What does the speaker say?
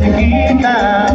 te quita